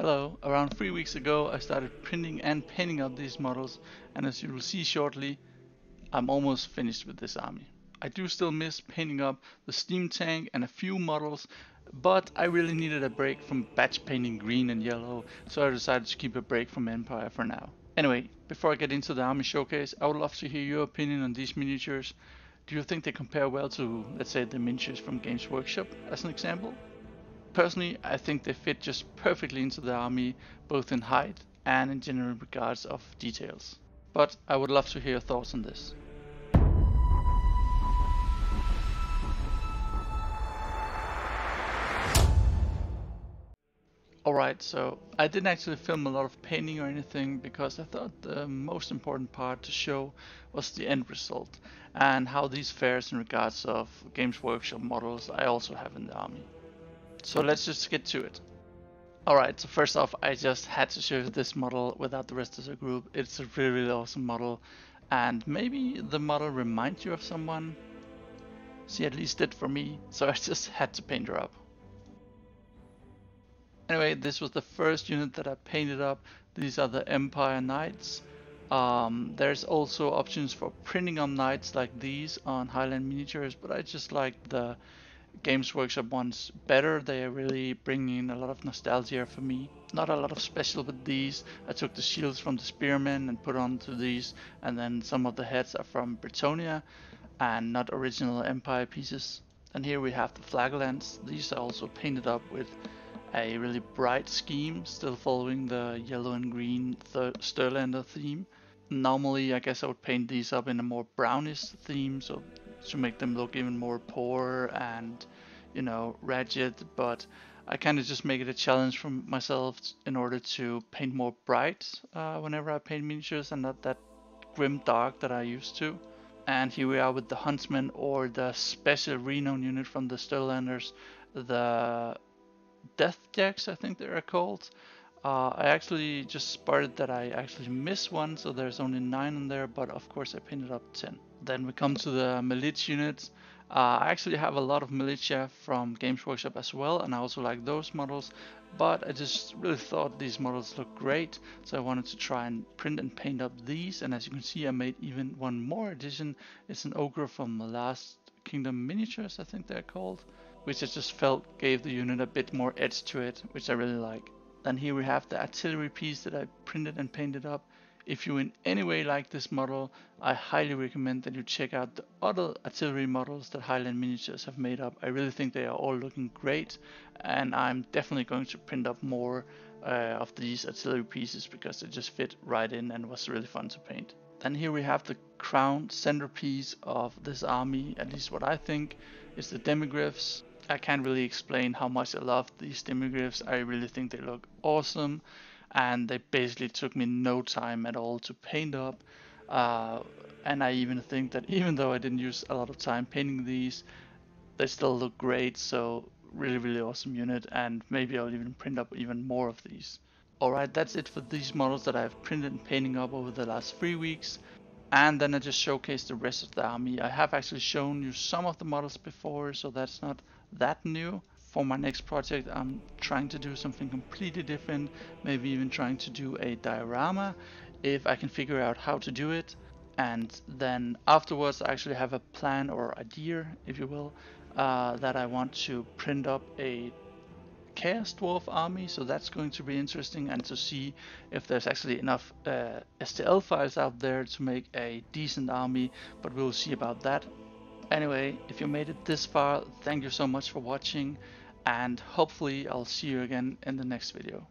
Hello, around three weeks ago I started printing and painting up these models and as you will see shortly, I'm almost finished with this army. I do still miss painting up the steam tank and a few models, but I really needed a break from batch painting green and yellow, so I decided to keep a break from Empire for now. Anyway, before I get into the army showcase, I would love to hear your opinion on these miniatures. Do you think they compare well to, let's say, the miniatures from Games Workshop as an example? Personally, I think they fit just perfectly into the army, both in height and in general regards of details. But I would love to hear your thoughts on this. Alright, so I didn't actually film a lot of painting or anything because I thought the most important part to show was the end result and how these fares in regards of Games Workshop models I also have in the army. So let's just get to it. Alright, so first off I just had to show you this model without the rest of the group. It's a really, really awesome model and maybe the model reminds you of someone. She at least did for me, so I just had to paint her up. Anyway, this was the first unit that I painted up. These are the Empire Knights. Um, there's also options for printing on knights like these on Highland miniatures, but I just like the Games Workshop ones better. They are really bringing a lot of nostalgia for me. Not a lot of special with these. I took the shields from the spearmen and put onto these, and then some of the heads are from Bretonnia and not original Empire pieces. And here we have the flagellants. These are also painted up with a really bright scheme, still following the yellow and green th Stirlander theme. Normally, I guess I would paint these up in a more brownish theme, so to make them look even more poor and, you know, ragged, but I kind of just make it a challenge for myself in order to paint more bright uh, whenever I paint miniatures and not that grim dark that I used to. And here we are with the Huntsman or the special renown unit from the Stirlanders, the Death Jacks, I think they are called. Uh, I actually just spotted that I actually missed one, so there's only 9 in there, but of course I painted up 10. Then we come to the militia units. Uh, I actually have a lot of militia from Games Workshop as well, and I also like those models, but I just really thought these models look great, so I wanted to try and print and paint up these, and as you can see I made even one more addition. It's an ogre from the Last Kingdom Miniatures, I think they're called which I just felt gave the unit a bit more edge to it, which I really like. Then here we have the artillery piece that I printed and painted up. If you in any way like this model, I highly recommend that you check out the other artillery models that Highland Miniatures have made up. I really think they are all looking great and I'm definitely going to print up more uh, of these artillery pieces because they just fit right in and was really fun to paint. Then here we have the crown centerpiece of this army, at least what I think, is the demigryphs. I can't really explain how much I love these demigryphs. I really think they look awesome and they basically took me no time at all to paint up. Uh, and I even think that even though I didn't use a lot of time painting these, they still look great. So really, really awesome unit. And maybe I'll even print up even more of these. Alright, that's it for these models that I've printed and painting up over the last three weeks. And then I just showcased the rest of the army. I have actually shown you some of the models before, so that's not that new. For my next project I'm trying to do something completely different, maybe even trying to do a diorama if I can figure out how to do it. And then afterwards I actually have a plan or idea, if you will, uh, that I want to print up a Chaos Dwarf army, so that's going to be interesting and to see if there's actually enough uh, STL files out there to make a decent army, but we'll see about that. Anyway, if you made it this far, thank you so much for watching and hopefully I'll see you again in the next video.